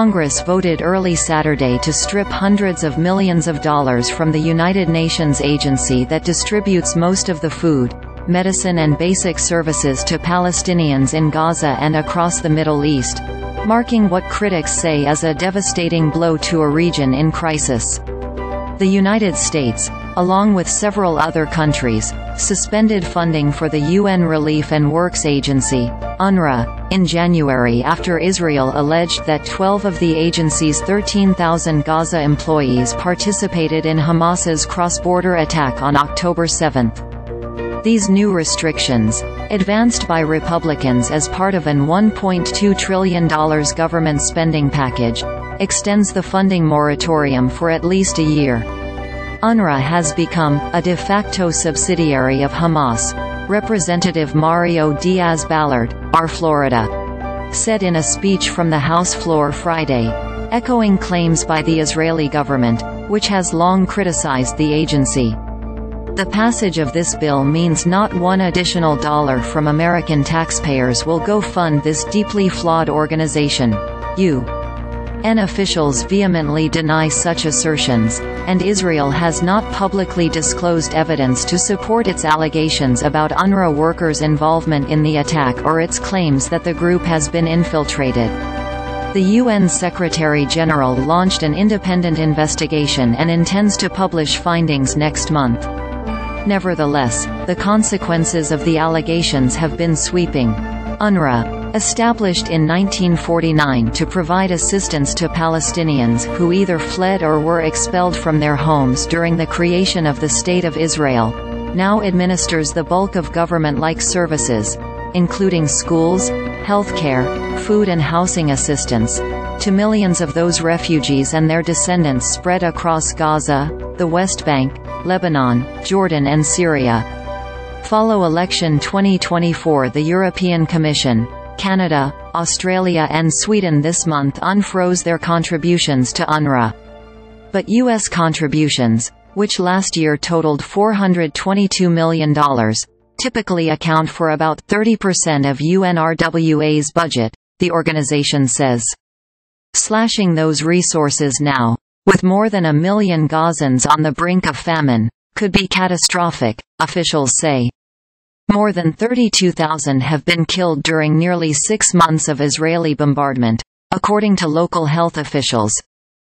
Congress voted early Saturday to strip hundreds of millions of dollars from the United Nations agency that distributes most of the food, medicine and basic services to Palestinians in Gaza and across the Middle East, marking what critics say is a devastating blow to a region in crisis. The United States, along with several other countries, suspended funding for the UN Relief and Works Agency, UNRWA, in January after Israel alleged that 12 of the agency's 13,000 Gaza employees participated in Hamas's cross-border attack on October 7. These new restrictions, advanced by Republicans as part of an $1.2 trillion government spending package, extends the funding moratorium for at least a year. UNRWA has become, a de facto subsidiary of Hamas, Representative Mario Diaz-Balart, R. Florida, said in a speech from the House floor Friday, echoing claims by the Israeli government, which has long criticized the agency. The passage of this bill means not one additional dollar from American taxpayers will go fund this deeply flawed organization. UN officials vehemently deny such assertions, and Israel has not publicly disclosed evidence to support its allegations about UNRWA workers' involvement in the attack or its claims that the group has been infiltrated. The UN Secretary-General launched an independent investigation and intends to publish findings next month. Nevertheless, the consequences of the allegations have been sweeping. UNRWA, established in 1949 to provide assistance to Palestinians who either fled or were expelled from their homes during the creation of the State of Israel, now administers the bulk of government-like services, including schools, healthcare, food and housing assistance, to millions of those refugees and their descendants spread across Gaza, the West Bank, Lebanon, Jordan and Syria. Follow election 2024 The European Commission, Canada, Australia and Sweden this month unfroze their contributions to UNRWA. But U.S. contributions, which last year totaled $422 million, typically account for about 30% of UNRWA's budget, the organization says. Slashing those resources now, with more than a million Gazans on the brink of famine, could be catastrophic, officials say. More than 32,000 have been killed during nearly six months of Israeli bombardment, according to local health officials.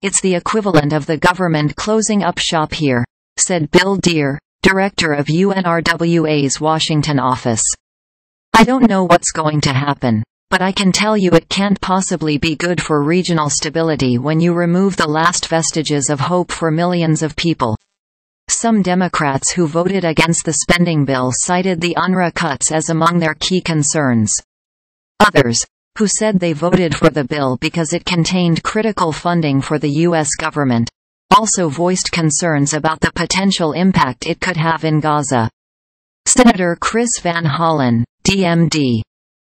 It's the equivalent of the government closing up shop here, said Bill Deere, director of UNRWA's Washington office. I don't know what's going to happen, but I can tell you it can't possibly be good for regional stability when you remove the last vestiges of hope for millions of people. Some Democrats who voted against the spending bill cited the UNRWA cuts as among their key concerns. Others, who said they voted for the bill because it contained critical funding for the U.S. government, also voiced concerns about the potential impact it could have in Gaza. Senator Chris Van Hollen, DMD,